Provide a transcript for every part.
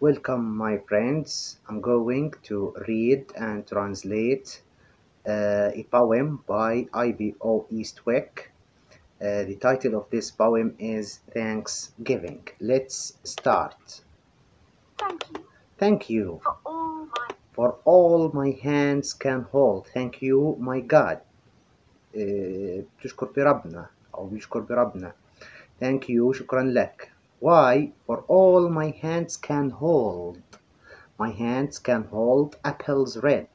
Welcome my friends. I'm going to read and translate uh, a poem by I.B.O. Eastwick. Uh, the title of this poem is Thanksgiving. Let's start. Thank you Thank you for all my for all my hands can hold. Thank you my God. آه، بتشكر بربنا أو بيشكر بربنا. Thank you شكرا لك. Why? For all my hands can hold. My hands can hold apples red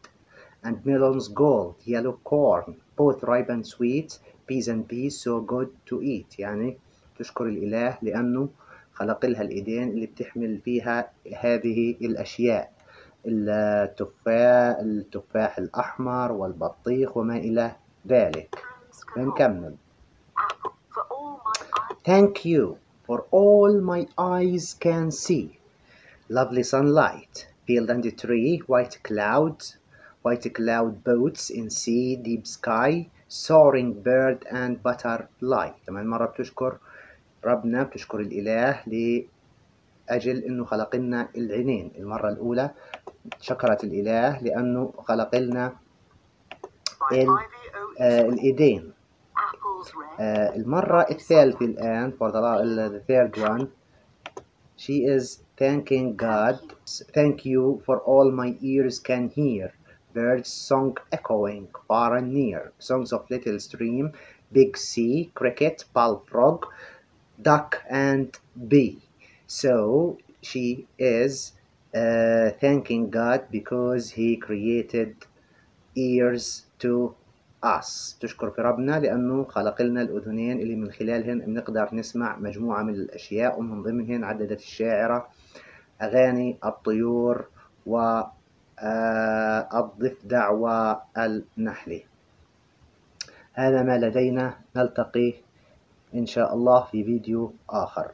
and melons gold, yellow corn, both ripe and sweet, peas and peas so good to eat. يعني تشكر الإله لأنه خلق لها الإيدين اللي بتحمل فيها هذه الأشياء التفاح التفاح الأحمر والبطيخ وما إلى ذلك. بنكمل. Thank you for all my eyes can see. Lovely sunlight, field and tree, white clouds, white cloud boats in sea, deep sky, soaring bird and butterfly. كمان مرة بتشكر ربنا بتشكر الإله لأجل إنه خلق لنا العينين المرة الأولى شكرت الإله لأنه خلق لنا. آه،. الإيدين. آه، المرة الثالثة الآن for the, la- the third one she is thanking God thank you for all my ears can hear birds song echoing far and near songs of little stream big sea cricket bullfrog duck and bee so she is uh, thanking God because he created ears to us تشكر في ربنا لأنه خلق لنا الأذنين اللي من خلالهن بنقدر نسمع مجموعة من الأشياء ومن ضمنهن عددت الشاعرة أغاني الطيور والضفدع والنحل. هذا ما لدينا نلتقي إن شاء الله في فيديو آخر.